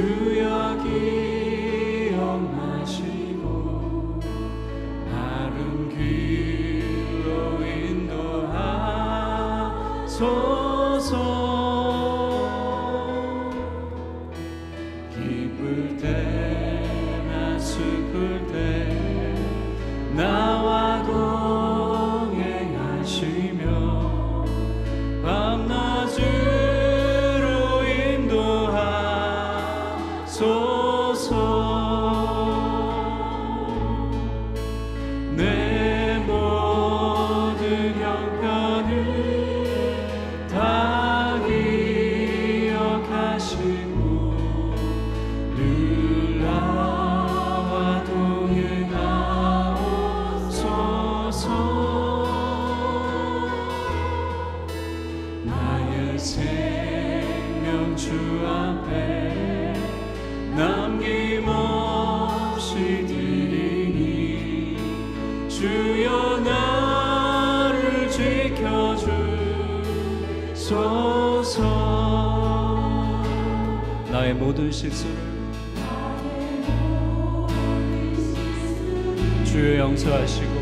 주여 기 나의 생명 주 앞에 남김없이 드리니 주여 나를 지켜주소서. 나의 모든 실수를 주여 용서하시고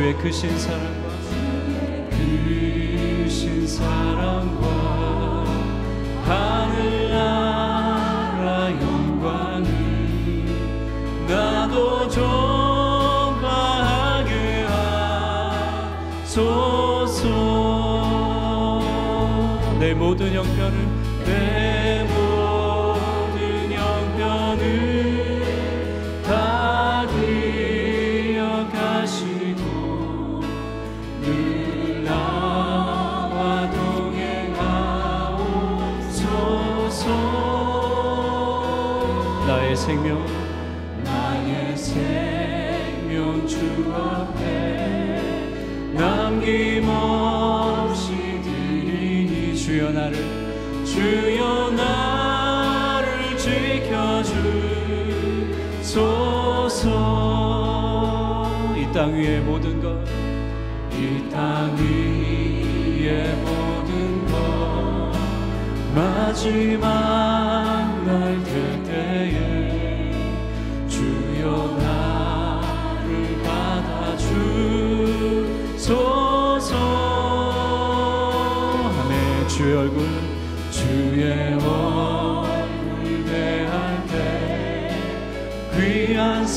주의 크신 사랑과 크신 사랑과 하늘나라 영광을 나도 전파하게 하소서. 내 모든 형편을 생명. 나의 생명 주 앞에 남김없이 드리니 주여 나를 주여 나를 지켜주소서. 이 땅 위의 모든 것이 땅 위의 모든 것 마지막 날될 때에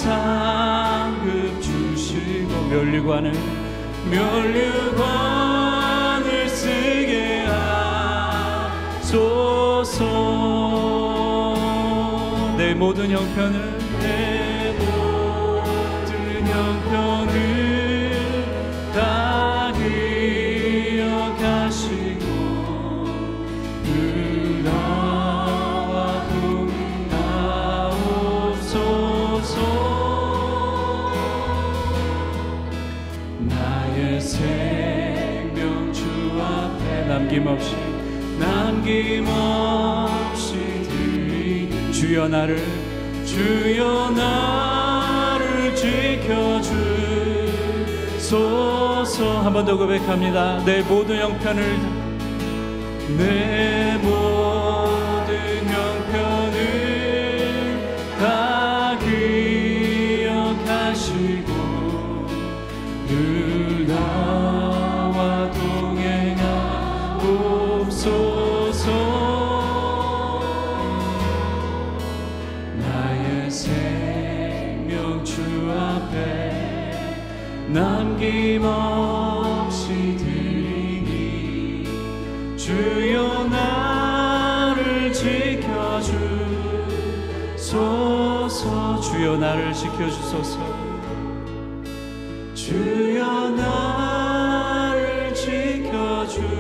상급 주시고 멸류관을 멸류관을 쓰게 하소서. 내 모든 형편을 내 모든 형편을 남김없이 남김없이 주여 나를 주여 나를 지켜주소서. 한 번 더 고백합니다. 내 모든 형편을 내 모든 지켜주소서. 주여 나를 지켜주소서. 주여 나를 지켜주소서.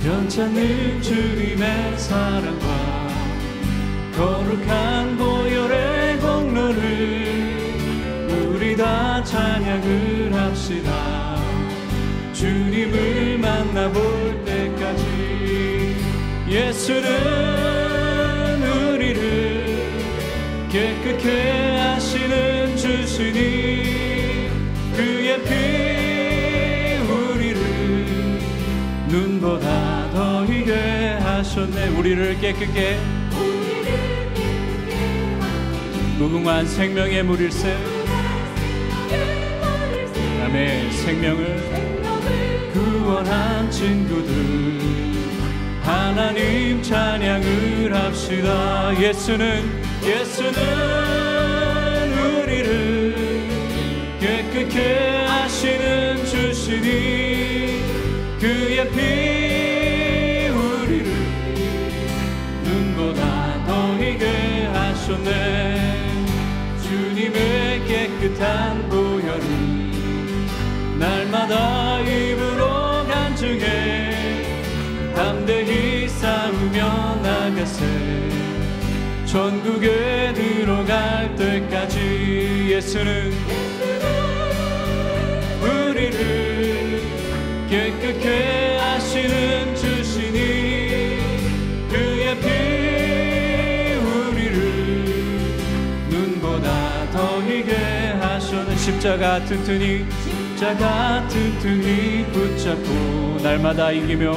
변찮는 주님의 사랑과 합시다. 주님을 만나볼 때까지 예수는 우리를 깨끗게 하시는 주시니 그의 피 우리를 눈보다 더 희게 하셨네. 우리를 깨끗게. 무궁한 생명의 물일새 남의 생명을 구원한 친구들. 하나님 찬양을 합시다. 예수는 예수는 우리를 깨끗게 하시는 주시니 그의 피 우리를 눈보다 더 희게 하셨네. 주님의 깨끗한 보혈을 날마다 입으로 간증해. 담대히 싸우며 나가세 천국에 들어갈 때까지 예수는 우리를 깨끗게 하시는 주시니 그의 피 우리를 눈보다 더 희게 하시는 십자가 튼튼히 십자가 튼튼히 붙잡고 날마다 이기며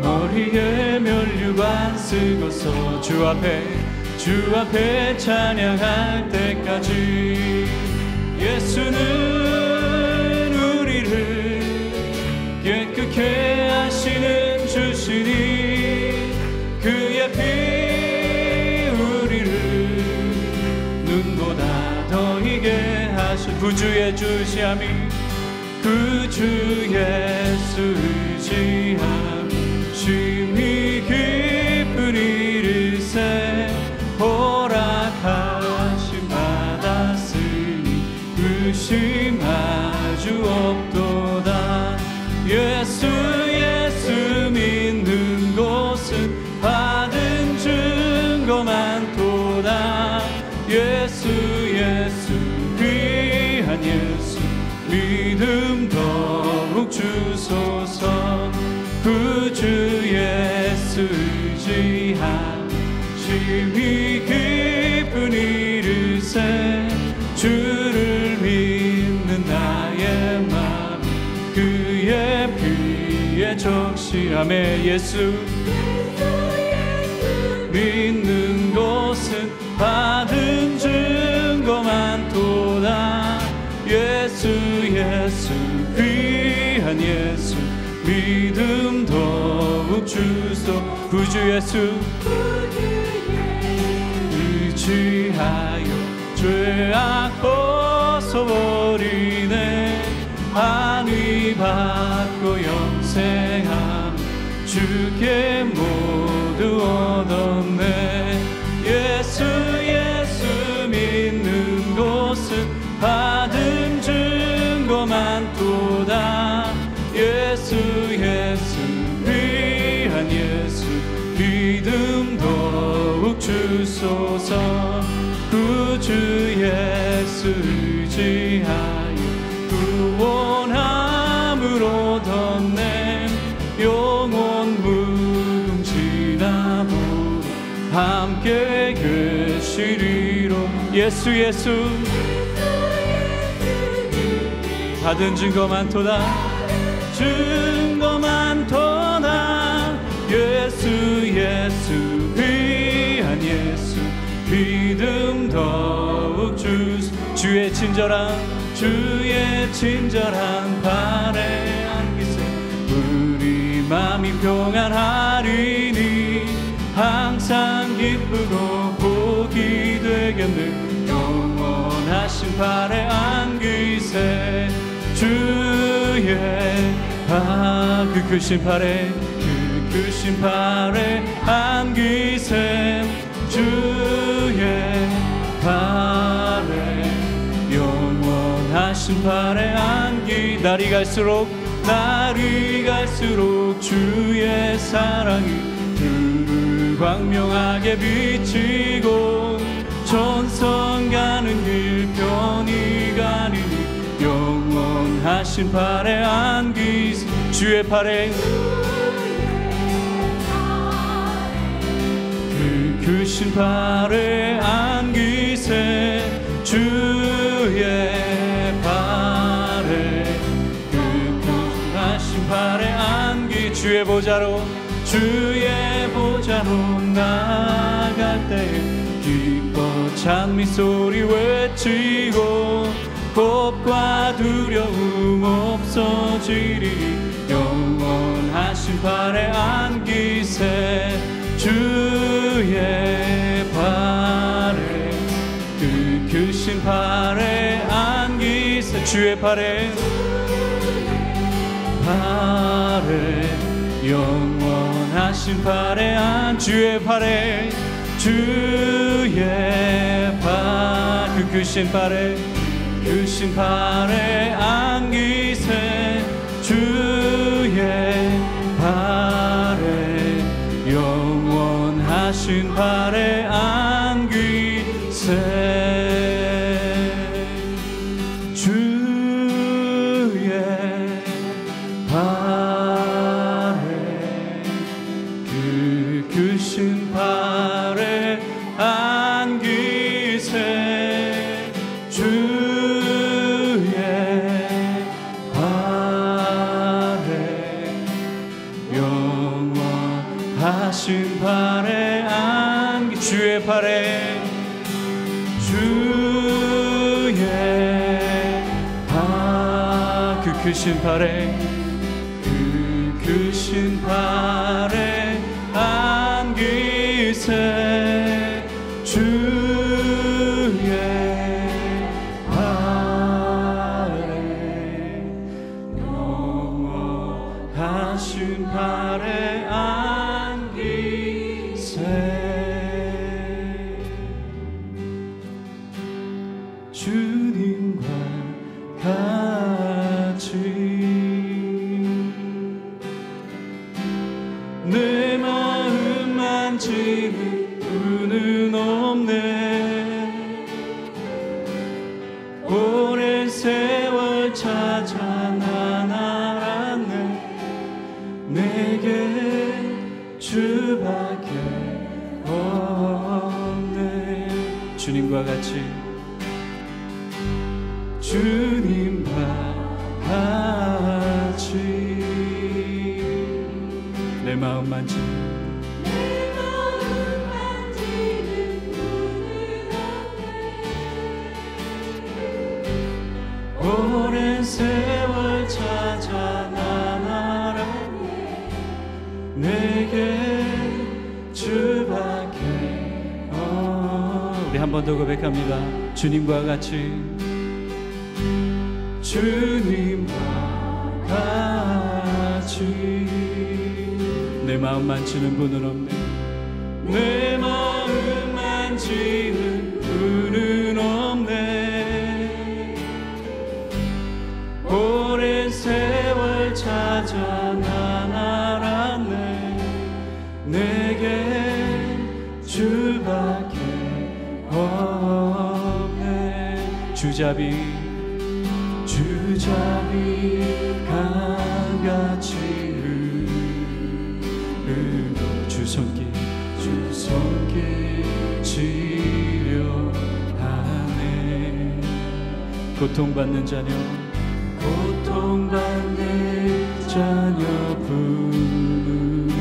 머리에 면류관 쓰고서 주 앞에 주 앞에 찬양할 때까지 예수는 우리를 깨끗게 하시 하신 구주의 주시함이 구주 예수 의지함 심히 깊은 이르세 허락하심 받았으니 의심 아주 없도다. 예수 피에 적시함에 예수. 믿는 곳은 받은 증거 많도다. 예수 예수 귀한 예수. 믿음 더욱 주소. 구주 예수. 의지하여 죄악 벗어버리네. 받고 영생함 주께 모두 얻었네. 예수 예수 믿는 곳은 받은 증거 많도다. 예수 예수 귀한 예수 믿음 더욱 주소서. 구주 예수 의지하 함께 계시리로. 예수 예수. 받은 증거 많도다. 증거 많도다. 예수 예수. 귀한 예수. 믿음 더욱 주 주의 친절한 주의 친절한 발에 안기세. 우리 마음이 평안하리니 항상 기쁘고 복이 되겠네. 영원하신 발에 안기세. 주의 아그 크신 팔에 그 크신 팔에 안기세. 주의 팔에 영원하신 팔에 안기. 날이 갈수록 날이 갈수록 주의 사랑이 광명하게 비치고 전선 가는 길 편히 가느니 영원하신 팔에 안기세 주의 팔에 그 크신 팔에 안기세 주의 팔에 그 크신 팔에 안기 주의 보좌로 주의 보좌로 나갈 때 기뻐 찬미 소리 외치고 겁과 두려움 없어지리 영원하신 팔에 안기세 주의 팔에 그 크신 팔에 안기세 주의 팔에 팔에 영원 하신 팔에 안 주의 팔에 주의 팔그 크신 팔에 크신 팔에 안기세 주의 팔에 영원하신 팔에 안기세 크신 팔에 그 크신 팔에 안기세. 주 찾아 난 알았네 내게 주밖에 없네. 주님과 같이. 주님과 같이 내 마음 만 지 내게 주밖에 없 우리 한번 더 고백합니다. 주님과 같이. 주님과 같이. 내 마음 만지는 분은 없네. 내 마음 만지는 주잡이 주잡이 강같이 흐르고 주 손길 주 손길 치료하네. 고통받는 자녀 고통받는 자녀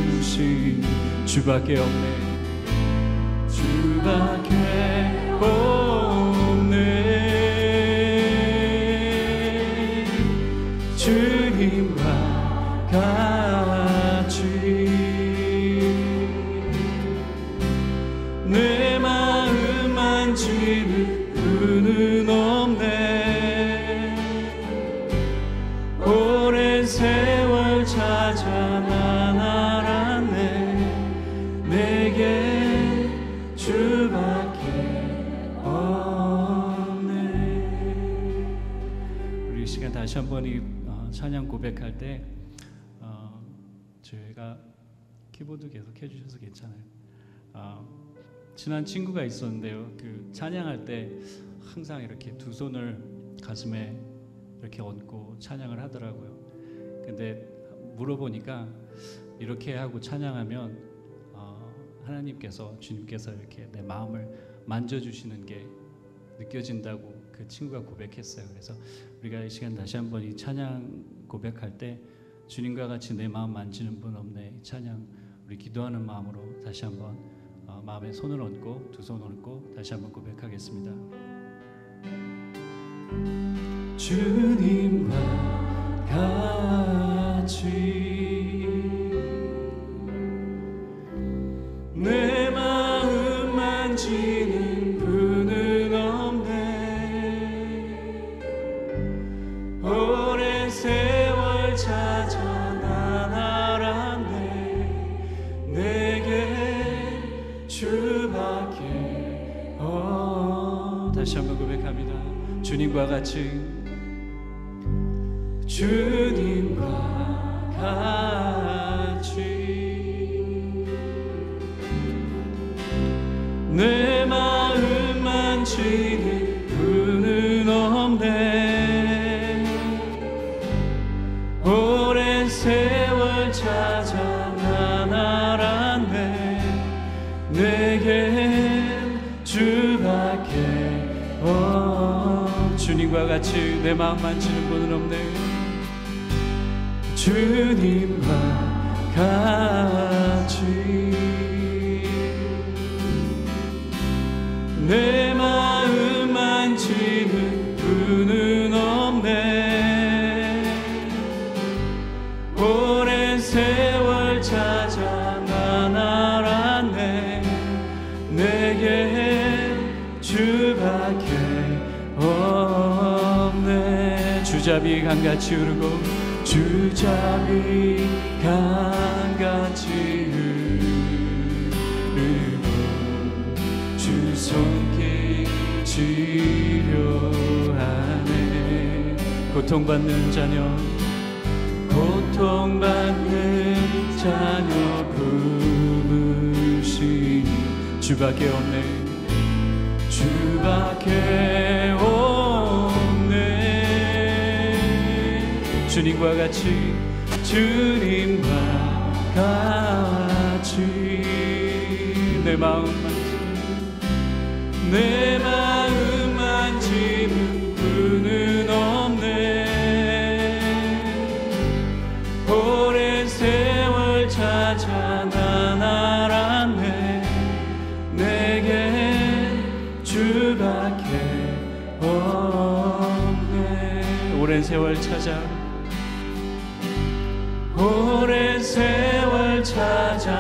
부르신 주밖에 없네. 주밖에 없네 주님과 찬양 고백할 때 어, 저희가 키보드 계속 해주셔서 괜찮아요 어, 친한 친구가 있었는데요. 그 찬양할 때 항상 이렇게 두 손을 가슴에 이렇게 얹고 찬양을 하더라고요. 근데 물어보니까 이렇게 하고 찬양하면 어, 하나님께서 주님께서 이렇게 내 마음을 만져주시는 게 느껴진다고 그 친구가 고백했어요. 그래서 우리가 이 시간 다시 한번 이 찬양 고백할 때 주님과 같이 내 마음 만지는 분 없네. 이 찬양 우리 기도하는 마음으로 다시 한번 어, 마음에 손을 얹고 두 손 얹고 다시 한번 고백하겠습니다. 주님과 같이 주님과 같이 같이 내 마음 만지는 분은 없네. 주님과 같이 내 마음 만지는 분은 강같이 흐르고 주잡이 강같이 흐르고 주 손길 치료하네. 고통받는 자녀 고통받는 자녀 부으시니 주밖에 없네 주밖에 없네 주님과 같이 주님과 같이. 내 마음 만지는 내 마음 만 지는 분은 없네. 오랜 세월 찾아 난 알았네. 내게 주밖에 없네. 오랜 세월 찾아 세월 찾아